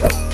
Bye.